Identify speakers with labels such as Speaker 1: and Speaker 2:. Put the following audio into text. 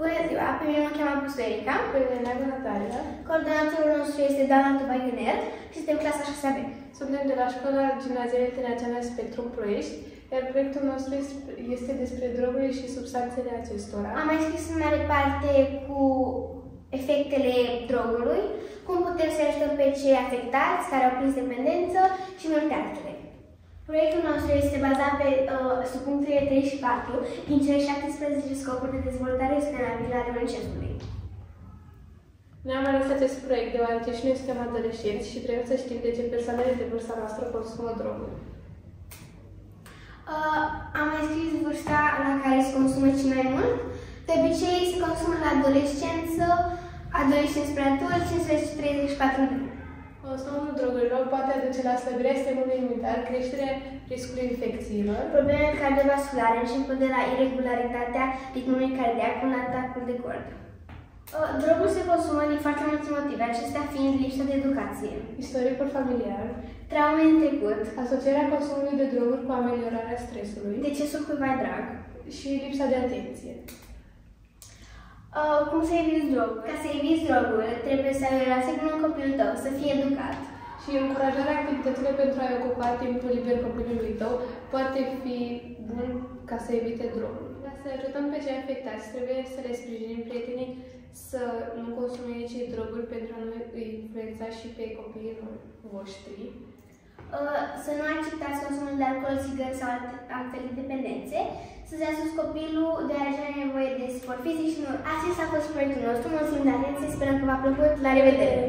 Speaker 1: Bună ziua, pe mine mă cheamă Pusterica.
Speaker 2: Pe mine mă Natalia.
Speaker 1: Coordonatorul nostru este Dana Tubaiuner și suntem clasa 6B.
Speaker 2: Suntem de la Școala Gimnazială Internațională Spectrum Ploiești, iar proiectul nostru este despre drogurile și substanțele acestora.
Speaker 1: Am mai scris în mare parte cu efectele drogului, cum putem să ajutăm pe cei afectați, care au prins dependență și multe altele. Proiectul nostru este bazat pe uh, subpunctele 3 și 4 din cele 17 scopuri de dezvoltare sustenabilă ale UNICEF-ului.
Speaker 2: Ne-am ales acest proiect deoarece și noi suntem adolescenți și trebuie să știm de ce persoanele de vârsta noastră consumă droguri.
Speaker 1: Uh, am mai scris vârsta la care se consumă cel mai mult. De obicei se consumă la adolescență, adolescenți spre adulți, 15-34 de ani.
Speaker 2: Consumul drogurilor poate aduce la slăbirea sistemului imunitar, creșterea riscului infecțiilor,
Speaker 1: probleme cardiovasculare, începând de la irregularitatea ritmului cardiac până la atacul de cord. Uh, drogul se consumă din foarte multe motive, acestea fiind lipsa de educație,
Speaker 2: istoricul familiar,
Speaker 1: traume în trecut,
Speaker 2: asocierea consumului de droguri cu ameliorarea stresului,
Speaker 1: decesul cuiva drag.
Speaker 2: Și lipsa de atenție.
Speaker 1: Uh, cum să eviți drog? Ca să eviți drogul, trebuie să ai o relație bună cu copilul tău, să fie educat.
Speaker 2: Și încurajarea activităților pentru a ocupa timpul liber copilului tău poate fi bun ca să evite drogul. Ca să ajutăm pe cei afectați, trebuie să le sprijinim prietenii să nu consume nici droguri pentru a nu îi influența și pe copiii voștri.
Speaker 1: Uh, să nu acceptați consumul de alcool, țigări sau alte, altfel de dependențe, să-ți asuți copilul deoarece are nevoie de sport fizic și nu. Acesta a fost proiectul nostru, mulțumim de atenție, sperăm că v-a plăcut, la revedere!